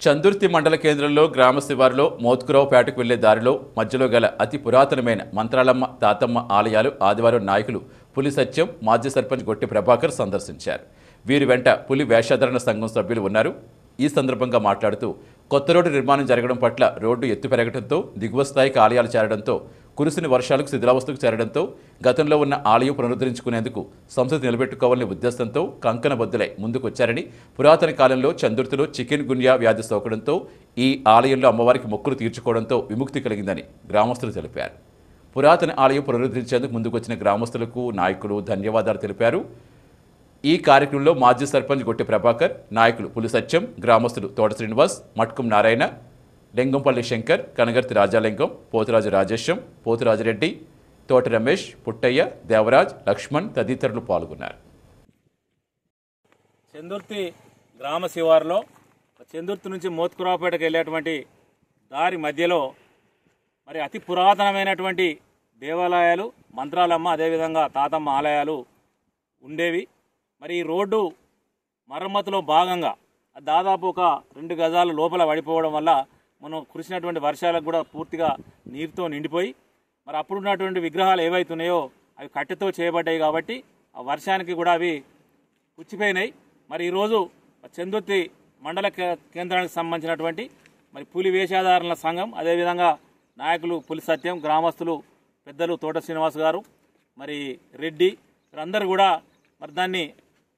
చందుర్తి మండల కేంద్రంలో గ్రామ శివారులో మోత్కురావుపేటకు వెళ్ళే దారిలో మధ్యలో గల అతి పురాతనమైన మంత్రాలమ్మ తాతమ్మ ఆలయాలు ఆదివారం నాయకులు పులి సత్యం మాజీ సర్పంచ్ గొట్టి ప్రభాకర్ సందర్శించారు. వీరి వెంట పులి వేషాధరణ సంఘం సభ్యులు ఉన్నారు. ఈ సందర్భంగా మాట్లాడుతూ కొత్త రోడ్డు నిర్మాణం జరగడం పట్ల రోడ్డు ఎత్తు పెరగడంతో దిగువ స్థాయికి ఆలయాలు చేరడంతో కురిసిన వర్షాలకు శిథిలావస్థకు చేరడంతో గతంలో ఉన్న ఆలయం పునరుద్ధరించుకునేందుకు సంస్కృతి నిలబెట్టుకోవాలనే ఉద్దేశంతో కంకణ బద్దులై ముందుకొచ్చారని పురాతన కాలంలో చందుర్తులు చికెన్ గున్యా వ్యాధి సోకడంతో ఈ ఆలయంలో అమ్మవారికి మొక్కులు తీర్చుకోవడంతో విముక్తి కలిగిందని గ్రామస్తులు తెలిపారు. పురాతన ఆలయం పునరుద్ధరించేందుకు ముందుకొచ్చిన గ్రామస్తులకు నాయకులు ధన్యవాదాలు తెలిపారు. ఈ కార్యక్రమంలో మాజీ సర్పంచ్ గొట్టి ప్రభాకర్ నాయకులు పులి సత్యం గ్రామస్తులు తోట శ్రీనివాస్ మట్కుం నారాయణ లింగంపల్లి శంకర్ కనగర్తి రాజాలింగం పోతురాజు రాజేశం పోతురాజురెడ్డి తోట రమేష్ పుట్టయ్య దేవరాజ్ లక్ష్మణ్ తదితరులు పాల్గొన్నారు. చందుర్తి గ్రామ శివారులో చందుర్తి నుంచి మోత్కురావుపేటకు వెళ్ళేటువంటి దారి మధ్యలో మరి అతి పురాతనమైనటువంటి దేవాలయాలు మంత్రాలమ్మ అదేవిధంగా తాతమ్మ ఆలయాలు ఉండేవి. మరి ఈ రోడ్డు మరమ్మతులో భాగంగా దాదాపు ఒక రెండు గజాలు లోపల పడిపోవడం వల్ల మనం కురిసినటువంటి వర్షాలకు కూడా పూర్తిగా నీరుతో నిండిపోయి మరి అప్పుడు ఉన్నటువంటి విగ్రహాలు ఏవైతున్నాయో అవి కట్టెతో చేయబడ్డాయి కాబట్టి ఆ వర్షానికి కూడా అవి పుచ్చిపోయినాయి మరి ఈరోజు చందుర్తి మండల కేంద్రానికి సంబంధించినటువంటి మరి పులి వేషాధారణ సంఘం అదేవిధంగా నాయకులు పులి సత్యం గ్రామస్తులు పెద్దలు తోట శ్రీనివాస్ గారు మరి రెడ్డి వీరందరూ కూడా మరి దాన్ని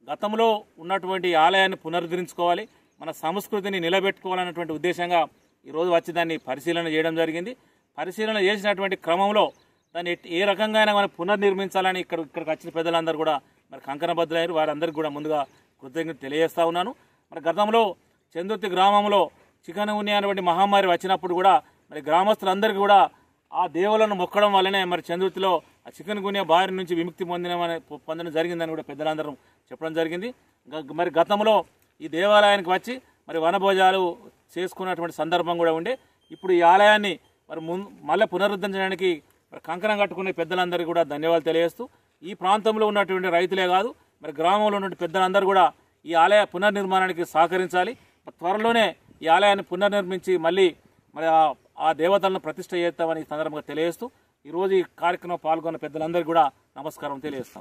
గతంలో ఉన్నటువంటి ఆలయాన్ని పునరుద్ధరించుకోవాలి మన సంస్కృతిని నిలబెట్టుకోవాలన్నటువంటి ఉద్దేశంగా ఈరోజు వచ్చి దాన్ని పరిశీలన చేయడం జరిగింది. పరిశీలన చేసినటువంటి క్రమంలో దాన్ని ఏ రకంగా అయినా మనం పునర్నిర్మించాలని ఇక్కడ ఇక్కడికి వచ్చిన పెద్దలందరూ కూడా మరి కంకణబద్దులయ్యారు వారందరికీ కూడా ముందుగా కృతజ్ఞత తెలియజేస్తా ఉన్నాను. మరి గతంలో చందుర్తి గ్రామంలో చికెన్ ఉన్ని అనేటువంటి మహమ్మారి వచ్చినప్పుడు కూడా మరి గ్రామస్తులందరికీ కూడా ఆ దేవులను మొక్కడం వల్లనే మరి చంద్రుతిలో ఆ చికెన్ గునియా బారి నుంచి విముక్తి పొందిన పొందడం జరిగిందని కూడా పెద్దలందరం చెప్పడం జరిగింది. మరి గతంలో ఈ దేవాలయానికి వచ్చి మరి వనభోజాలు చేసుకున్నటువంటి సందర్భం కూడా ఉండే. ఇప్పుడు ఈ ఆలయాన్ని మరి ముందు మళ్ళీ పునరుద్ధరించడానికి మరి కంకణం కట్టుకునే పెద్దలందరికీ కూడా ధన్యవాదాలు తెలియజేస్తూ ఈ ప్రాంతంలో ఉన్నటువంటి రైతులే కాదు మరి గ్రామంలో ఉన్నటువంటి పెద్దలందరూ కూడా ఈ ఆలయ పునర్నిర్మాణానికి సహకరించాలి. త్వరలోనే ఈ ఆలయాన్ని పునర్నిర్మించి మళ్ళీ మరి ఆ- దేవతలను ప్రతిష్ట చేస్తామని సందర్భంగా తెలియజేస్తూ ఈరోజు ఈ కార్యక్రమం పాల్గొన్న పెద్దలందరికీ కూడా నమస్కారం తెలియజేస్తాం.